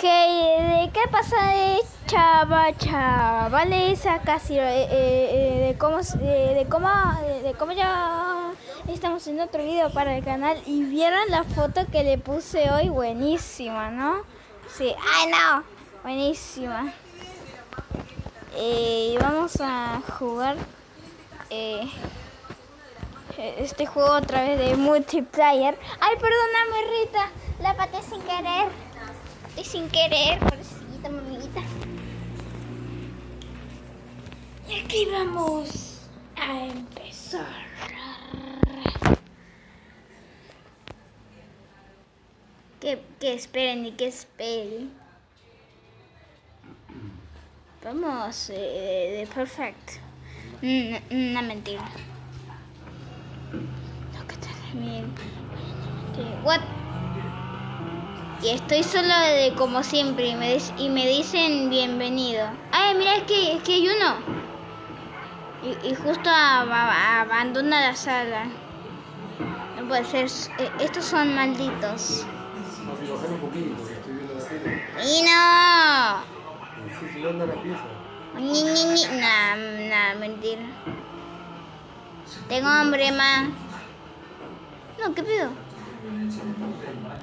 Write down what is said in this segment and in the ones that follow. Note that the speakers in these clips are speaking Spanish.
Hey, ¿qué pasa de chava, chavales? Acá sí, eh, eh, de cómo, de, de cómo, de, de cómo ya estamos haciendo otro video para el canal y vieron la foto que le puse hoy, buenísima, ¿no? Sí, ay no, buenísima. Eh, vamos a jugar eh, este juego a través de multiplayer. Ay, perdóname Rita, la paté sin querer. Paté sin querer, pobrecita mamita. Y aquí vamos a empezar. Que, que esperen y que esperen. Vamos, eh, de perfecto. Mm, Una mentira. No, miren. Que- What? Y estoy solo de como siempre y me, y me dicen bienvenido. Ay, mira, es que, es que hay uno. Y, justo ab- ab- abandona la sala. No puede ser. eh, Estos son malditos. ¡Y no! Ni, ni, ni. Nah, nah, mentira. Tengo hambre, ma. No, ¿qué pido?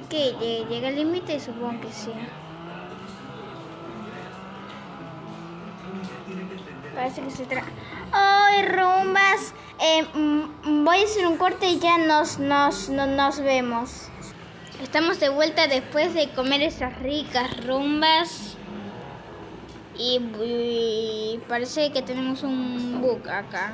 ¿Qué? ¿Lle- ¿Llega el límite? Supongo que sí. Parece que se trata. ¡Ay, rumbas! Eh, mm, voy a hacer un corte y ya nos, nos, no- nos vemos. Estamos de vuelta después de comer esas ricas rumbas. Y, y parece que tenemos un bug acá.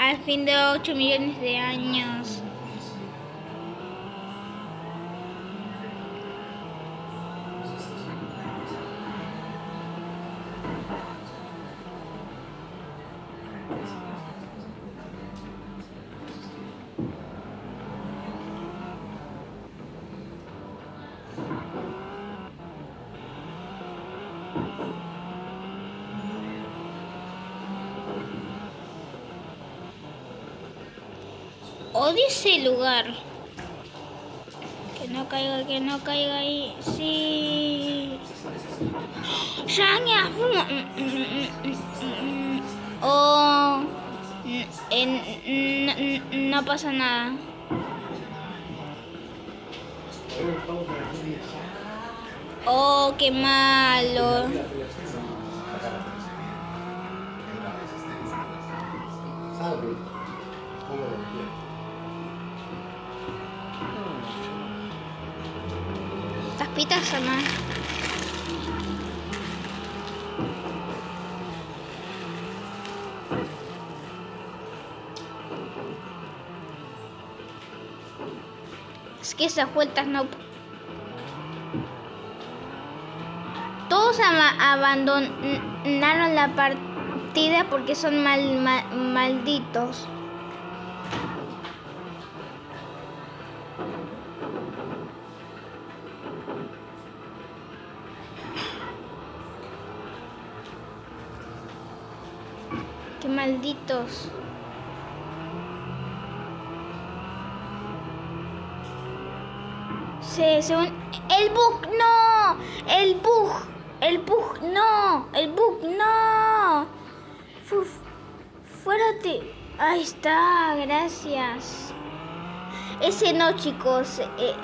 al fin de 8 millones de años. Odio ese lugar. Que no caiga, que no caiga ahí. Sí. Oh. no pasa nada. Oh, qué malo. Es que esas vueltas no. Todos abandonaron la partida porque son mal, ma- malditos. Qué malditos. Se, según... El bug, no. El bug. El bug, no. El bug, no. Fu- fuérate. Ahí está, gracias. Ese no, chicos. Eh, eh,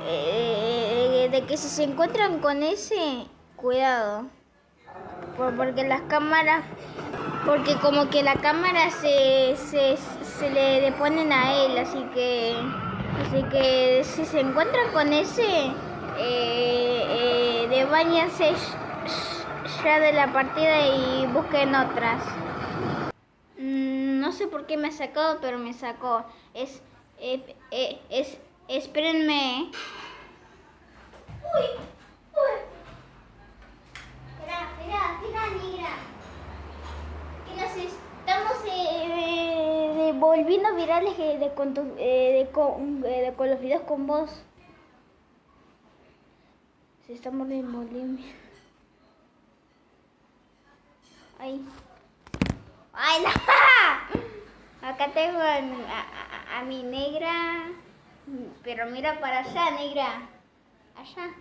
eh, de que si se encuentran con ese, cuidado. Por- porque las cámaras porque como que la cámara se, se, le, le ponen a él, así que así que si se encuentran con ese, eh, deváyanse sh- ya de la partida y busquen otras. Mm, No sé por qué me ha sacado, pero me sacó. Es, eh, eh, es, espérenme. Uy, uy. Espera, espera, espera, negra. Que nos estamos eh, eh, eh volviendo virales eh, de, con tu, de, de, con, los videos con vos. Se estamos volviendo. Ay. Ay, la... Acá tengo a, mi- negra. Pero mira para allá, negra. Allá.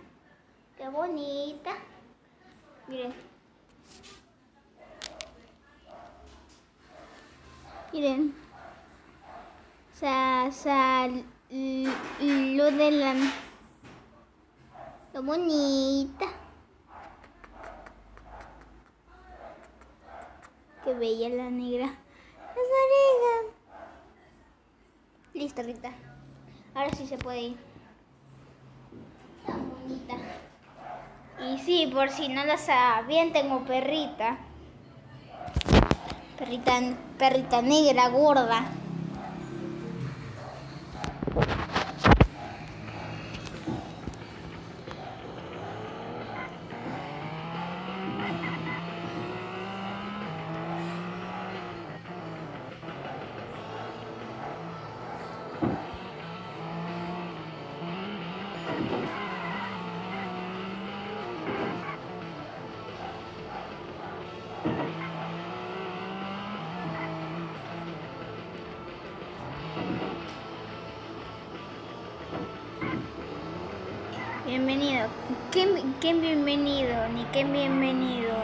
Qué bonita. Miren. Miren. Sa, sa, lo de la... Lo bonita. Qué bella la negra. Listo, Rita. Ahora sí se puede ir. Tan bonita. Y sí, por si no lo sabían, tengo perrita. Perrita, perrita negra, gorda. Bienvenido. ¿Qué, bienvenido? Ni qué bienvenido.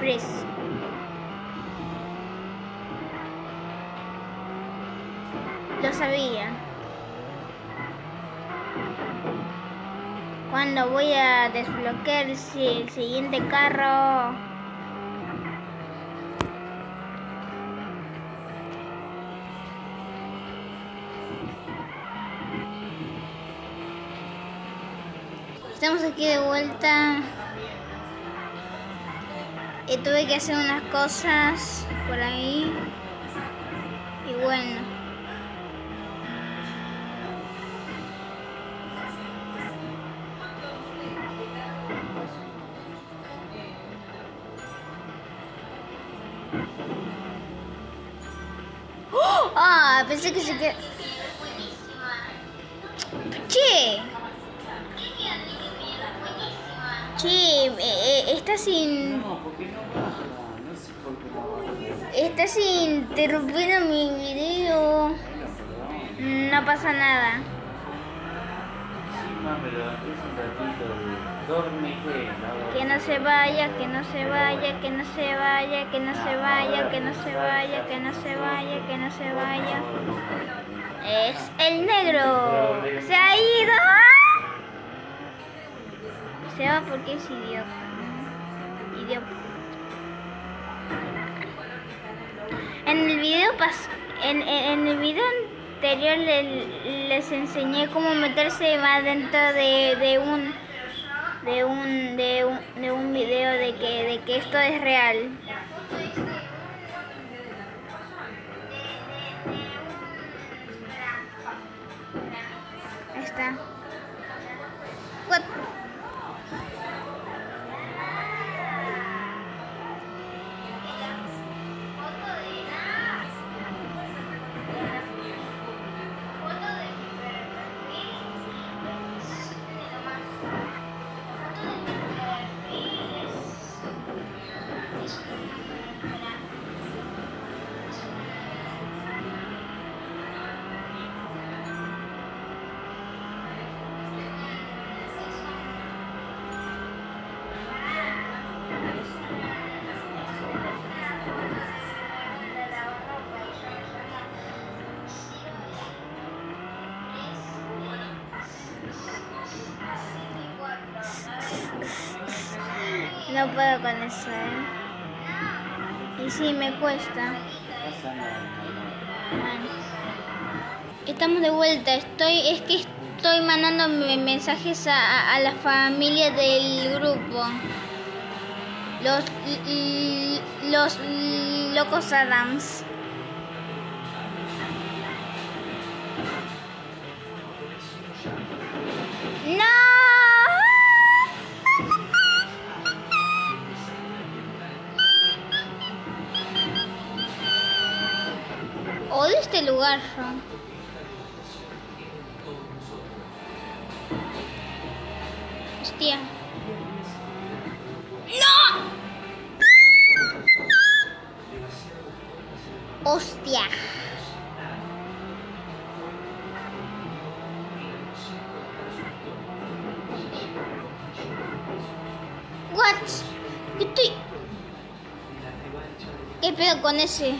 Fresco. Lo sabía. Cuando voy a desbloquear el siguiente carro. Estamos aquí de vuelta. Y tuve que hacer unas cosas por ahí. Y bueno. ¡Oh! Ah, pensé que se quedó. Che. Che, eh, eh, está sin. No, porque no pasa nada, no sé por qué no pasa nada. Estás interrumpiendo mi video. No pasa nada. Que no se vaya, que no se vaya, que no se vaya, que no se vaya, que no se vaya, que no se vaya, que no se vaya. Es el negro. Se ha ido. Porque es idiota. Idiota. En el video pas en, en- el video anterior le- les enseñé cómo meterse más dentro de, de un de un de un de un video de que de que esto es real. Puedo con eso, ¿eh? Y sí, me cuesta. Estamos de vuelta. Estoy, es que estoy mandando me- mensajes a, a la familia del grupo. Los, los locos Adams. Garra. Hostia. ¡No! Hostia. What? ¿Qué estoy? ¿Qué pedo con ese?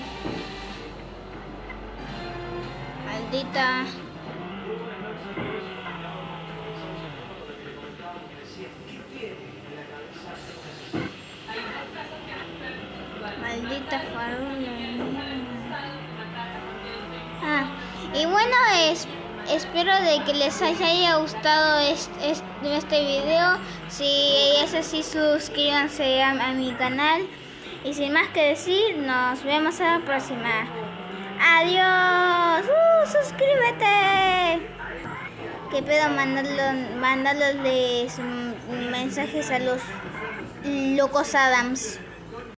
Maldita. Maldita farola. Ah, y bueno, es, espero de que les haya gustado este, este, video. Si es así, suscríbanse a, a mi canal. Y sin más que decir, nos vemos a la próxima. Adiós. Uh, suscríbete. Que pedo mandarlo, mandarles mensajes a los locos Adams.